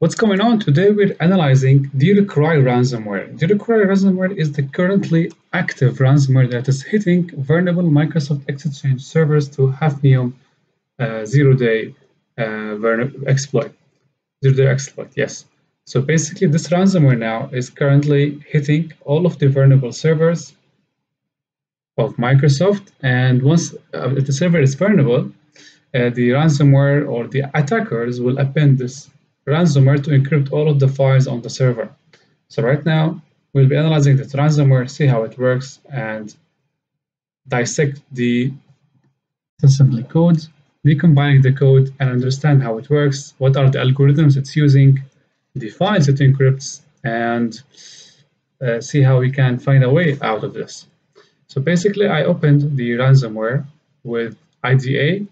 What's going on? Today we're analyzing DearCry ransomware. DearCry ransomware is the currently active ransomware that is hitting vulnerable Microsoft Exchange servers to Hafnium uh, zero-day uh, exploit. Zero-day exploit, yes. So basically this ransomware now is currently hitting all of the vulnerable servers of Microsoft and once uh, the server is vulnerable, uh, the ransomware or the attackers will append this ransomware to encrypt all of the files on the server. So right now, we'll be analyzing the ransomware, see how it works, and dissect the assembly code, decombining the code, and understand how it works, what are the algorithms it's using, the files it encrypts, and uh, see how we can find a way out of this. So basically, I opened the ransomware with IDA.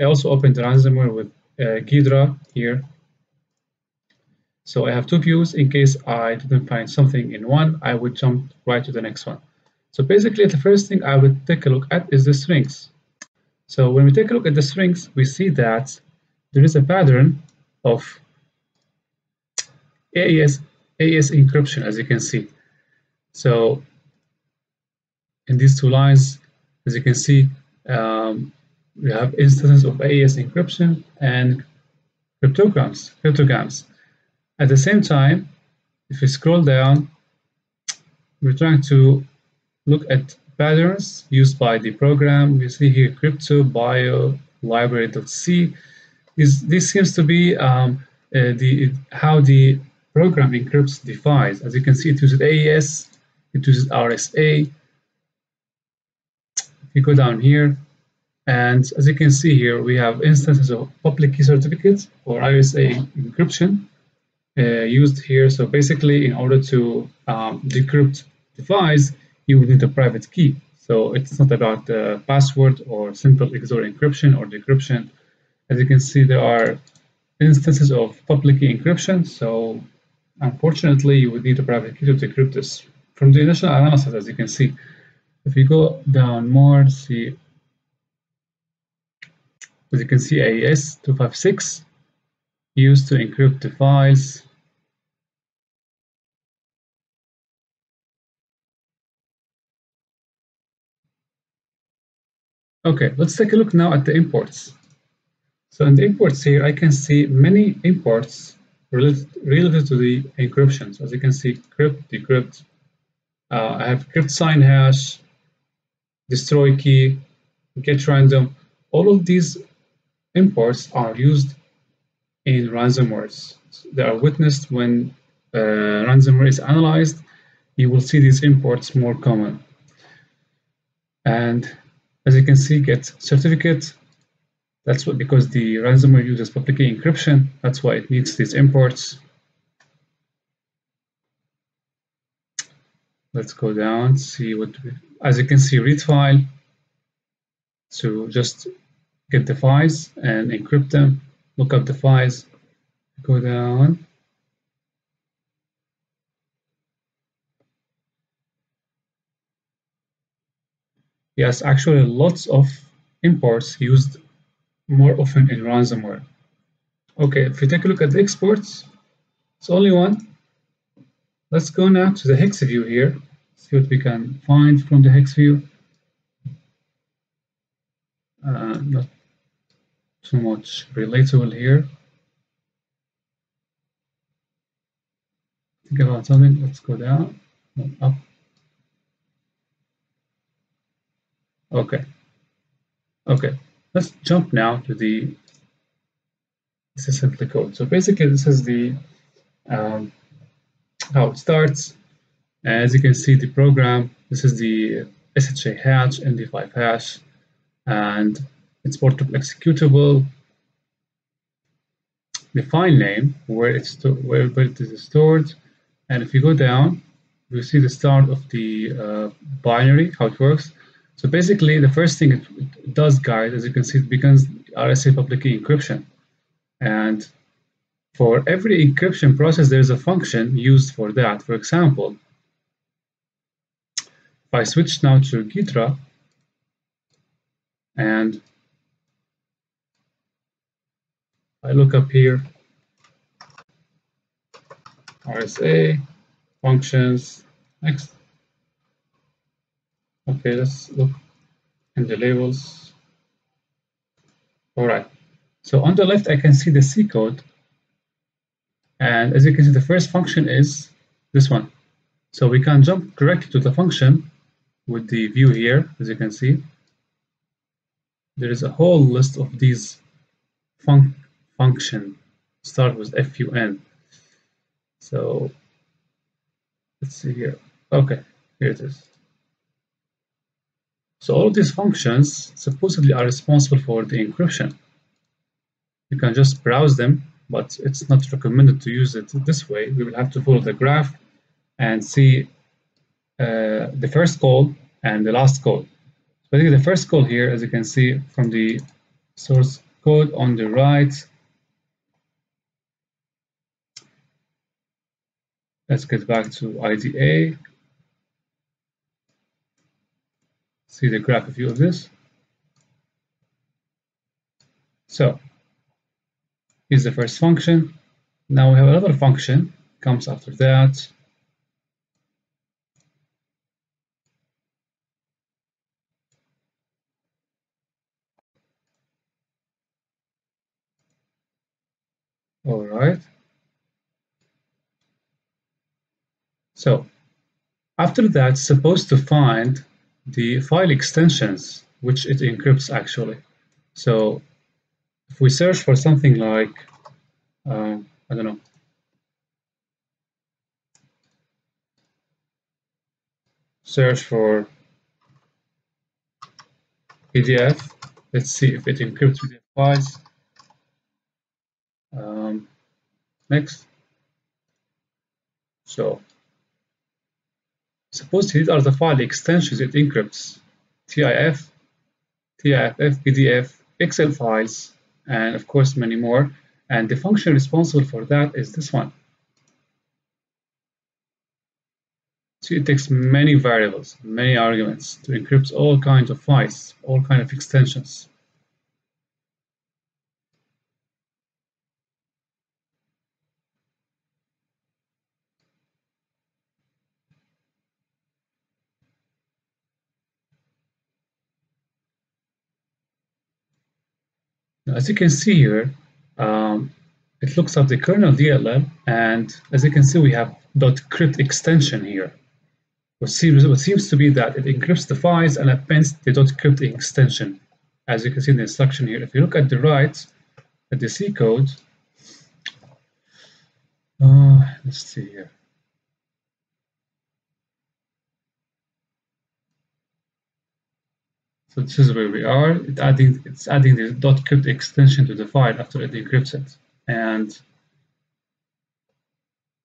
I also opened the ransomware with uh, Ghidra here so I have two views. In case I didn't find something in one, I would jump right to the next one. So basically, the first thing I would take a look at is the strings. So when we take a look at the strings, we see that there is a pattern of AES, AES encryption, as you can see. So in these two lines, as you can see, um, we have instances of AES encryption and cryptograms. cryptograms. At the same time, if you scroll down, we're trying to look at patterns used by the program. We see here crypto bio library.c. This, this seems to be um, uh, the how the program encrypts the files. As you can see, it uses AES, it uses RSA. If you go down here, and as you can see here, we have instances of public key certificates or RSA encryption used here. So basically, in order to um, decrypt device, you would need a private key. So it's not about the password or simple XOR encryption or decryption. As you can see, there are instances of public key encryption. So unfortunately, you would need a private key to decrypt this. From the initial analysis, as you can see, if you go down more, see, as you can see, AES 256 used to encrypt the files Okay, let's take a look now at the imports. So in the imports here, I can see many imports related, to the encryptions. As you can see, crypt, decrypt, uh, I have crypt sign hash, destroy key, get random. All of these imports are used in ransomwares. They are witnessed when uh, ransomware is analyzed. You will see these imports more common. And as you can see, get certificate. That's what because the ransomware uses public key encryption. That's why it needs these imports. Let's go down, see what, we, as you can see, read file. So just get the files and encrypt them, look up the files, go down. Yes, actually lots of imports used more often in ransomware. Okay, if we take a look at the exports, it's only one. Let's go now to the hex view here, see what we can find from the hex view. Uh, not too much relatable here. Think about something, let's go down, up. Okay. Okay. Let's jump now to the disassembly code. So basically, this is the um, how it starts. As you can see, the program. This is the SHA hash, MD5 hash, and it's portable executable. The file name where it's where it is stored, and if you go down, you see the start of the uh, binary, how it works. So basically, the first thing it does, guys, as you can see, it begins RSA public key encryption. And for every encryption process, there's a function used for that. For example, if I switch now to Ghidra and I look up here, RSA, functions, next. Okay, let's look in the labels. All right, so on the left, I can see the C code. And as you can see, the first function is this one. So we can jump directly to the function with the view here, as you can see. There is a whole list of these fun function start with fun. So let's see here. Okay, here it is. So all these functions supposedly are responsible for the encryption. You can just browse them, but it's not recommended to use it this way. We will have to follow the graph and see uh, the first call and the last call. So I think the first call here, as you can see from the source code on the right, let's get back to IDA. See the graph view of this. So here's the first function. Now we have another function comes after that. All right. So after that, supposed to find the file extensions which it encrypts actually. So if we search for something like, uh, I don't know, search for PDF, let's see if it encrypts PDF files. Um, next. So suppose these are the file extensions it encrypts TIF, TIFF, PDF, Excel files, and of course many more. And the function responsible for that is this one. So it takes many variables, many arguments to encrypt all kinds of files, all kinds of extensions. As you can see here, um, it looks up the kernel DLL, and as you can see, we have .crypt extension here. What seems, what seems to be that it encrypts the files and appends the .crypt extension. As you can see in the instruction here, if you look at the right, at the C code, uh, let's see here. So this is where we are. It's adding, it's adding the .crypt extension to the file after it decrypts it. And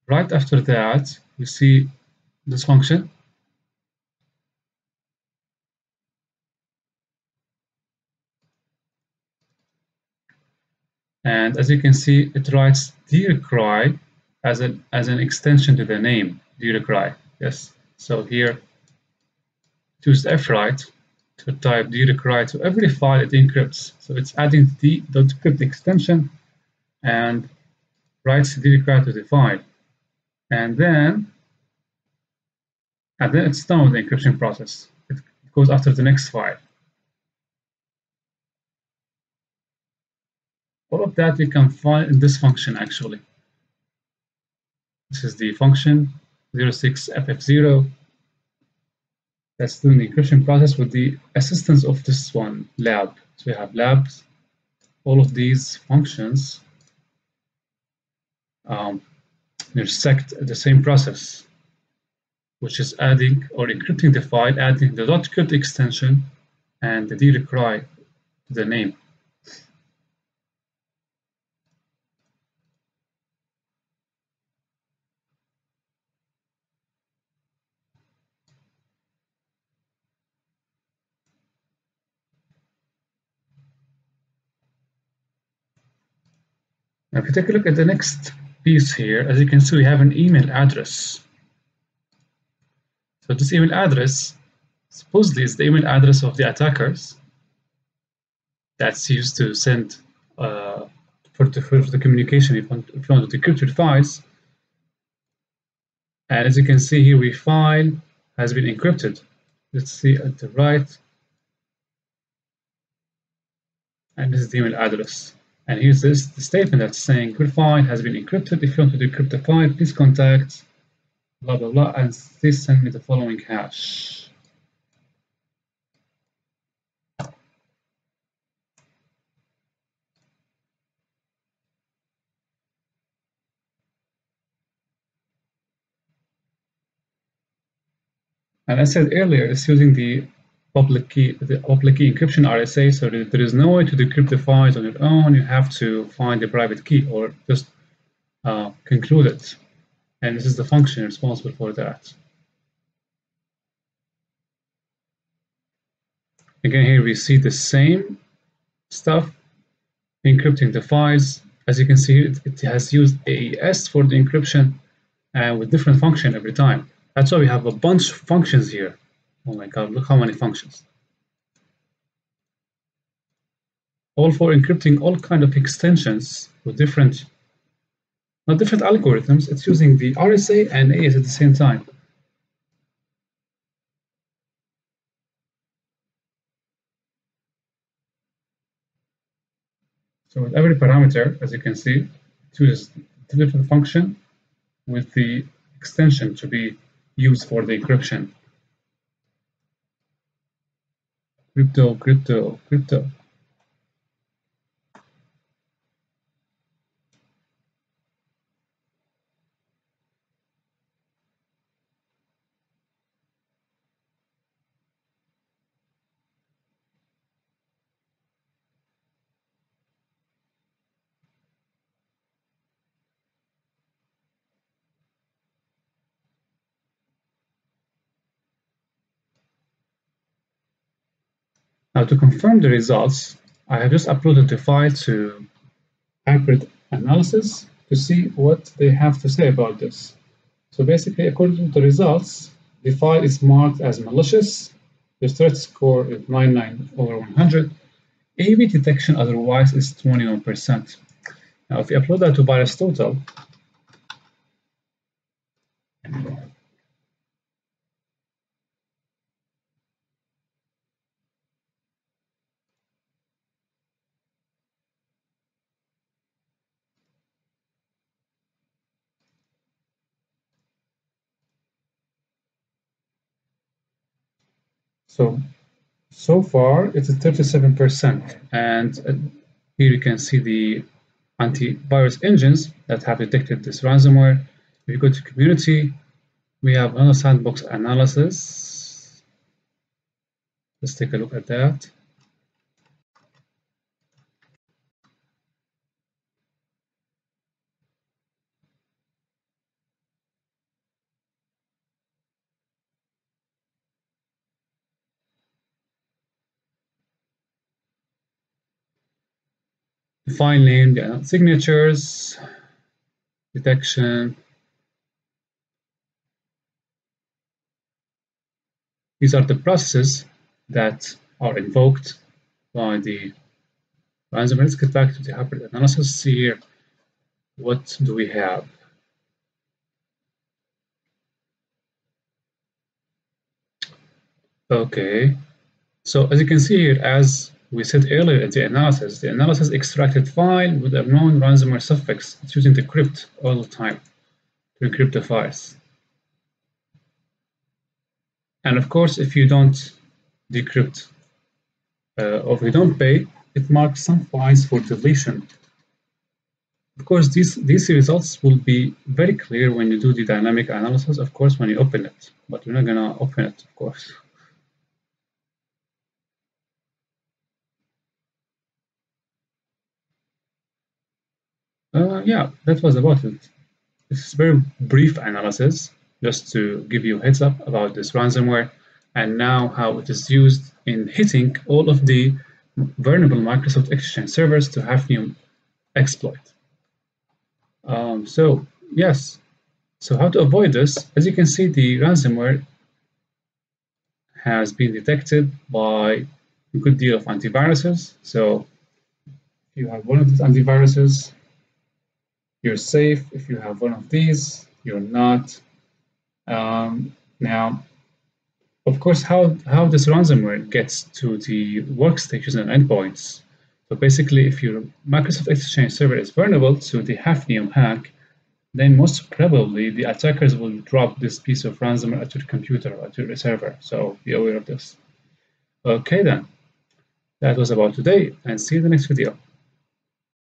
right after that, we see this function. And as you can see, it writes dear cry as an as an extension to the name dear cry. Yes. So here, choose fwrite to type dcry to every file it encrypts. So it's adding the .crypt extension and writes dcry to the file. And then, and then it's done with the encryption process. It goes after the next file. All of that we can find in this function actually. This is the function 06ff0 that's doing the encryption process with the assistance of this one, lab. So we have labs, all of these functions um, intersect the same process, which is adding or encrypting the file, adding the .crypt extension and the dcry to the name. Now, if you take a look at the next piece here, as you can see, we have an email address. So this email address supposedly is the email address of the attackers that's used to send uh, for, the, for the communication if you, want, to decrypt your files. And as you can see here, we file has been encrypted. Let's see at the right. And this is the email address. And here's this the statement that's saying your file has been encrypted. If you want to decrypt the file, please contact blah blah blah and please send me the following hash. And I said earlier, it's using the public key, the public key encryption RSA, so there is no way to decrypt the files on your own. You have to find the private key or just uh, conclude it. And this is the function responsible for that. Again, here we see the same stuff, encrypting the files. As you can see, it, it has used AES for the encryption and with different function every time. That's why we have a bunch of functions here. Oh my god, look how many functions. All for encrypting all kind of extensions with different, not different algorithms, it's using the RSA and AES at the same time. So with every parameter, as you can see, it uses different function with the extension to be used for the encryption. Crypto, crypto, crypto. Now to confirm the results, I have just uploaded the file to Hybrid Analysis to see what they have to say about this. So basically, according to the results, the file is marked as malicious. The threat score is 99 over 100. AV detection otherwise is 21%. Now, if you upload that to VirusTotal, So, so far it's 37%. And uh, here you can see the antivirus engines that have detected this ransomware. If you go to community, we have another sandbox analysis. Let's take a look at that. File name, the uh, signatures, detection. These are the processes that are invoked by the ransomware. Let's get back to the hybrid analysis. Here, what do we have? Okay, so as you can see here, as we said earlier at the analysis, the analysis extracted file with a known ransomware suffix. It's using the crypt all the time to encrypt the files. And of course, if you don't decrypt uh, or if you don't pay, it marks some files for deletion. Of course, these, these results will be very clear when you do the dynamic analysis, of course, when you open it, but you're not gonna open it, of course. Uh, yeah, that was about it. It's very brief analysis just to give you a heads up about this ransomware and now how it is used in hitting all of the vulnerable Microsoft Exchange servers to Hafnium exploit. Um, so yes, so how to avoid this? As you can see, the ransomware has been detected by a good deal of antiviruses. So if you have one of these antiviruses, you're safe if you have one of these, you're not. Um, now, of course, how, how this ransomware gets to the workstations and endpoints. So basically, if your Microsoft Exchange server is vulnerable to the Hafnium hack, then most probably the attackers will drop this piece of ransomware at your computer at your server. So be aware of this. Okay then, that was about today and see you in the next video.